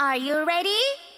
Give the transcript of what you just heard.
Are you ready?